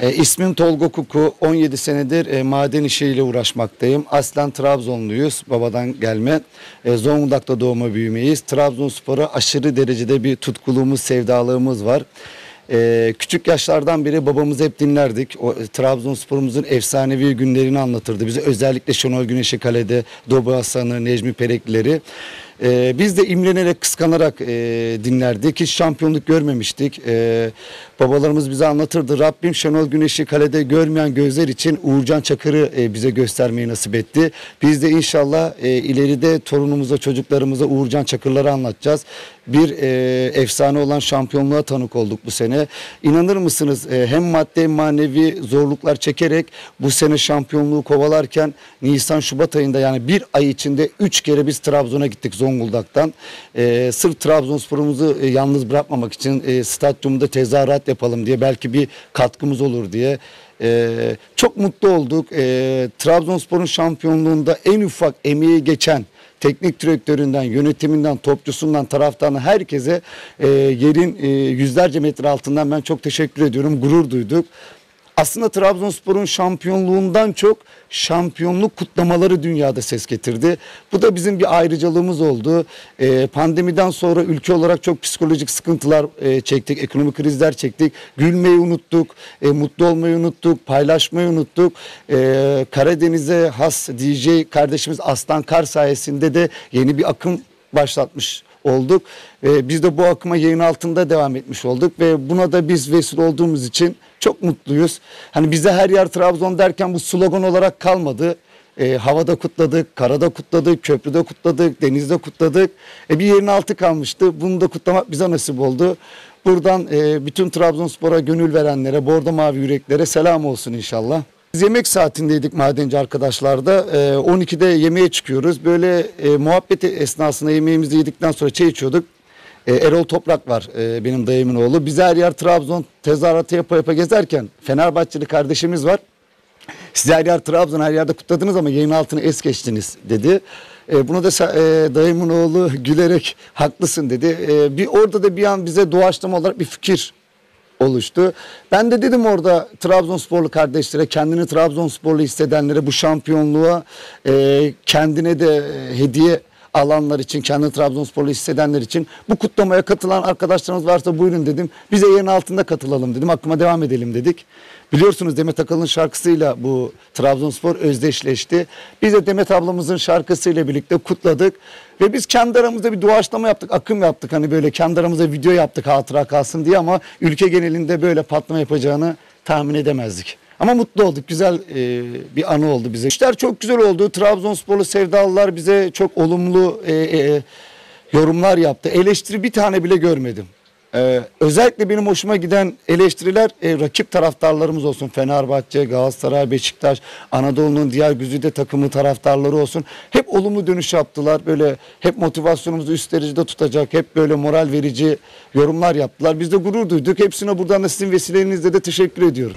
E, ismim Tolga Kuku. 17 senedir e, maden işiyle uğraşmaktayım. Aslen Trabzonluyuz. Babadan gelme. E, Zonguldak'ta doğma büyümeyiz. Trabzonspor'a aşırı derecede bir tutkulumuz, sevdalığımız var. E, küçük yaşlardan beri babamızı hep dinlerdik. O, e, Trabzonspor'umuzun efsanevi günlerini anlatırdı. Bize özellikle Şenol Güneş'i kalede, Dobu Hasan'ı, Necmi Pereklileri. Ee, biz de imrenerek, kıskanarak e, dinlerdik. Hiç şampiyonluk görmemiştik. Ee, babalarımız bize anlatırdı. Rabbim Şenol Güneş'i kalede görmeyen gözler için Uğurcan Çakır'ı e, bize göstermeyi nasip etti. Biz de inşallah e, ileride torunumuza, çocuklarımıza Uğurcan Çakır'ları anlatacağız. Bir e, efsane olan şampiyonluğa tanık olduk bu sene. İnanır mısınız e, hem maddi hem manevi zorluklar çekerek bu sene şampiyonluğu kovalarken Nisan Şubat ayında yani bir ay içinde üç kere biz Trabzon'a gittik Zonguldak'tan. E, sırf Trabzonspor'umuzu e, yalnız bırakmamak için e, stadyumda tezahürat yapalım diye belki bir katkımız olur diye. E, çok mutlu olduk. E, Trabzonspor'un şampiyonluğunda en ufak emeği geçen teknik direktöründen, yönetiminden, topçusundan, taraftarına herkese e, yerin e, yüzlerce metre altından ben çok teşekkür ediyorum. Gurur duyduk aslında Trabzonspor'un şampiyonluğundan çok şampiyonluk kutlamaları dünyada ses getirdi. Bu da bizim bir ayrıcalığımız oldu. Ee, pandemiden sonra ülke olarak çok psikolojik sıkıntılar e, çektik, ekonomik krizler çektik. Gülmeyi unuttuk, e, mutlu olmayı unuttuk, paylaşmayı unuttuk. E, Karadeniz'e has DJ kardeşimiz Aslan Kar sayesinde de yeni bir akım başlatmış olduk. E, biz de bu akıma yayın altında devam etmiş olduk ve buna da biz vesile olduğumuz için çok mutluyuz. Hani bize her yer Trabzon derken bu slogan olarak kalmadı. E, havada kutladık, karada kutladık, köprüde kutladık, denizde kutladık. E, bir yerin altı kalmıştı. Bunu da kutlamak bize nasip oldu. Buradan e, bütün Trabzonspor'a gönül verenlere, bordo mavi yüreklere selam olsun inşallah. Biz yemek saatindeydik madenci arkadaşlarda. E, 12'de yemeğe çıkıyoruz. Böyle e, muhabbet esnasında yemeğimizi yedikten sonra çay içiyorduk. E, Erol Toprak var e, benim dayımın oğlu. Biz her yer Trabzon tezahüratı yapa yapa gezerken Fenerbahçeli kardeşimiz var. Siz her yer Trabzon her yerde kutladınız ama yayın altını es geçtiniz dedi. E, buna da e, dayımın oğlu gülerek haklısın dedi. E, bir orada da bir an bize doğaçlama olarak bir fikir oluştu. Ben de dedim orada Trabzonsporlu kardeşlere, kendini Trabzonsporlu hissedenlere bu şampiyonluğa e, kendine de e, hediye alanlar için, kendi Trabzonsporlu hissedenler için bu kutlamaya katılan arkadaşlarımız varsa buyurun dedim. Bize yerin altında katılalım dedim. Aklıma devam edelim dedik. Biliyorsunuz Demet Akalın şarkısıyla bu Trabzonspor özdeşleşti. Biz de Demet ablamızın şarkısıyla birlikte kutladık. Ve biz kendi aramızda bir doğaçlama yaptık, akım yaptık. Hani böyle kendi aramızda video yaptık hatıra kalsın diye ama ülke genelinde böyle patlama yapacağını tahmin edemezdik. Ama mutlu olduk. Güzel e, bir anı oldu bize. İşler çok güzel oldu. Trabzonsporlu sevdalılar bize çok olumlu e, e, yorumlar yaptı. Eleştiri bir tane bile görmedim. Ee, özellikle benim hoşuma giden eleştiriler e, rakip taraftarlarımız olsun. Fenerbahçe, Galatasaray, Beşiktaş, Anadolu'nun diğer güzide takımı taraftarları olsun. Hep olumlu dönüş yaptılar. Böyle hep motivasyonumuzu üst derecede tutacak, hep böyle moral verici yorumlar yaptılar. Biz de gurur duyduk. Hepsine buradan da sizin vesilenizle de teşekkür ediyorum.